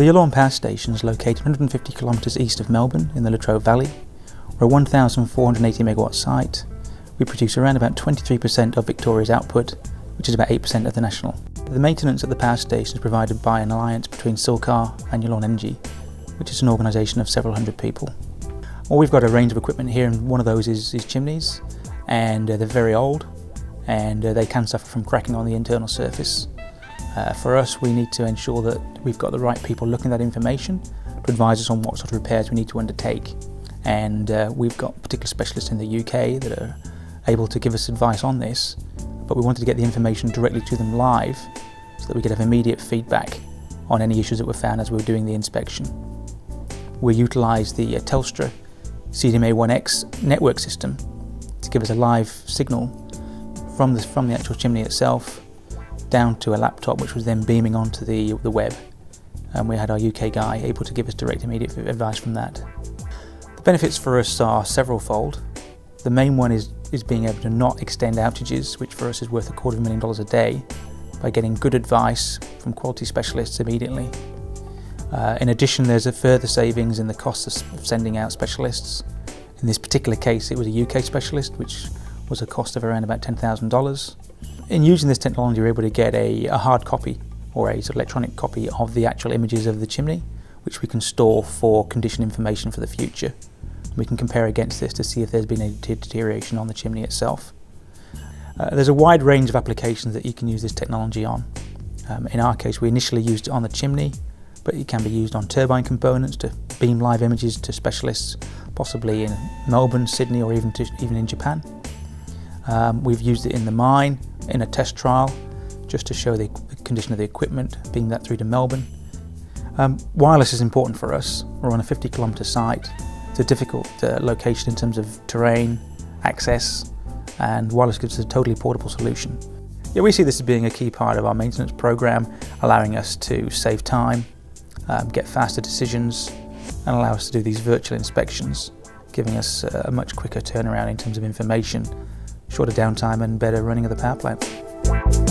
The Yallourn Power Station is located 150 kilometres east of Melbourne in the Latrobe Valley. We're a 1,480 megawatt site. We produce around about 23% of Victoria's output, which is about 8% of the national. The maintenance at the power station is provided by an alliance between Silcar and Yallourn Energy, which is an organisation of several hundred people. Well, we've got a range of equipment here, and one of those is, is chimneys, and uh, they're very old, and uh, they can suffer from cracking on the internal surface. Uh, for us, we need to ensure that we've got the right people looking at that information to advise us on what sort of repairs we need to undertake. And uh, we've got particular specialists in the UK that are able to give us advice on this, but we wanted to get the information directly to them live so that we could have immediate feedback on any issues that were found as we were doing the inspection. We utilised the uh, Telstra CDMA1X network system to give us a live signal from the, from the actual chimney itself down to a laptop which was then beaming onto the, the web and we had our UK guy able to give us direct immediate advice from that. The benefits for us are several fold. The main one is, is being able to not extend outages which for us is worth a quarter of a million dollars a day by getting good advice from quality specialists immediately. Uh, in addition, there's a further savings in the cost of sending out specialists. In this particular case, it was a UK specialist, which was a cost of around about $10,000. In using this technology, we're able to get a, a, hard copy or a sort of electronic copy of the actual images of the chimney, which we can store for condition information for the future. We can compare against this to see if there's been any deterioration on the chimney itself. Uh, there's a wide range of applications that you can use this technology on. Um, in our case, we initially used it on the chimney, but it can be used on turbine components to beam live images to specialists, possibly in Melbourne, Sydney, or even to, even in Japan. Um, we've used it in the mine in a test trial, just to show the condition of the equipment, being that through to Melbourne. Um, wireless is important for us. We're on a 50 kilometre site. It's a difficult uh, location in terms of terrain, access, and wireless gives us a totally portable solution. Yeah, we see this as being a key part of our maintenance program, allowing us to save time, um, get faster decisions and allow us to do these virtual inspections, giving us a much quicker turnaround in terms of information, shorter downtime and better running of the power plant.